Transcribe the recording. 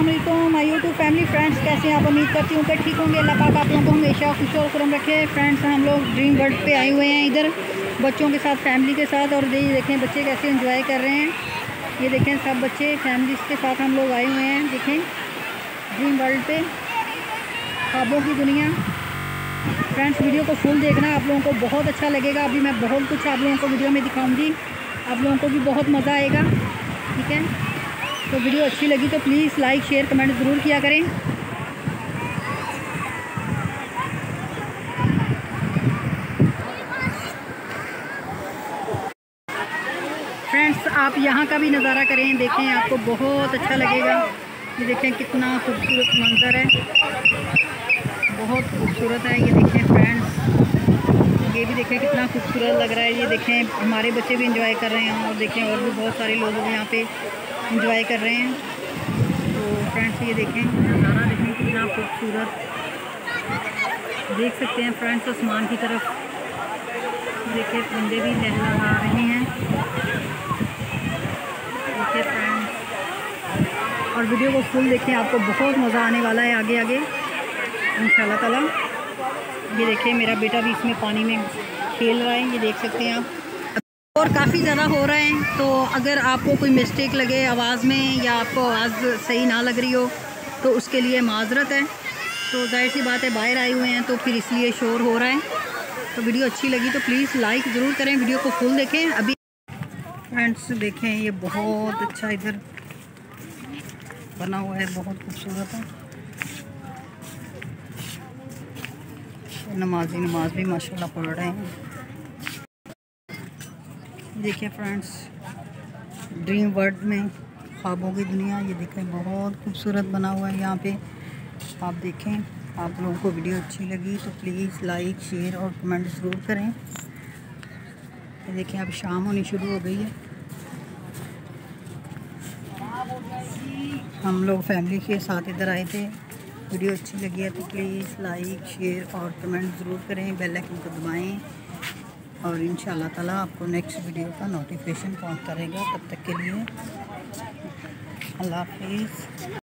Aslam my YouTube family friends कैसे हैं आप? उम्मीद करती हूँ कि ठीक होंगे। अल्लाह पाक आप लोगों को हमेशा खुश और खुरम रखे। फ्रेंड्स हम लोग ड्रीम वर्ल्ड पे आए हुए हैं इधर, बच्चों के साथ फैमिली के साथ। और ये देखें, बच्चे कैसे इंजॉय कर रहे हैं। ये देखें, सब बच्चे फैमिली के साथ हम लोग आए हुए हैं। देखें ड्रीम वर्ल्ड पे, ख्वाबों की दुनिया। फ्रेंड्स वीडियो को फुल देखना आप लोगों को बहुत अच्छा लगेगा। अभी मैं बहुत कुछ आप लोगों को वीडियो में दिखाऊँगी। आप लोगों को भी बहुत मज़ा आएगा। ठीक है? तो वीडियो अच्छी लगी तो प्लीज़ लाइक शेयर कमेंट ज़रूर किया करें। फ्रेंड्स आप यहाँ का भी नज़ारा करें, देखें, आपको बहुत अच्छा लगेगा। ये देखें कितना खूबसूरत मंज़र है। बहुत खूबसूरत है, ये देखें फ्रेंड्स खूबसूरत लग रहा है। ये देखें, हमारे बच्चे भी इंजॉय कर रहे हैं और देखें, और भी बहुत सारे लोग यहाँ पे इंजॉय कर रहे हैं। तो फ्रेंड्स ये देखें, नज़ारा देखें कितना खूबसूरत। देख सकते हैं फ्रेंड्स आसमान की तरफ़। देखिए पंदे भी लहरा रहे हैं। देखिए फ्रेंड्स और वीडियो को फुल देखें, आपको बहुत मज़ा आने वाला है आगे आगे इन ताला। ये देखिए, मेरा बेटा भी इसमें पानी में खेल रहा है, ये देख सकते हैं आप। और काफ़ी ज़्यादा हो रहा है तो अगर आपको कोई मिस्टेक लगे आवाज़ में या आपको आवाज़ सही ना लग रही हो तो उसके लिए माजरत है। तो ज़ाहिर सी बात है, बाहर आए हुए हैं तो फिर इसलिए शोर हो रहा है। तो वीडियो अच्छी लगी तो प्लीज़ लाइक ज़रूर करें, वीडियो को फुल देखें। अभी फ्रेंड्स देखें, ये बहुत अच्छा इधर बना हुआ है, बहुत खूबसूरत है। नमाजी नमाज़ भी माशाल्लाह पढ़ रहे हैं। देखिए फ्रेंड्स, ड्रीम वर्ल्ड में ख्वाबों की दुनिया, ये देखें बहुत खूबसूरत बना हुआ है यहाँ पे। आप देखें, आप लोगों को वीडियो अच्छी लगी तो प्लीज़ लाइक शेयर और कमेंट ज़रूर करें। ये देखें अब शाम होनी शुरू हो गई है। हम लोग फैमिली के साथ इधर आए थे। वीडियो अच्छी लगी है तो प्लीज़ लाइक शेयर और कमेंट ज़रूर करें। बेल आइकन को दबाएँ और इन ताला आपको नेक्स्ट वीडियो का नोटिफिकेशन पहुँच करेगा तब तक के लिए अल्लाह हाफिज़।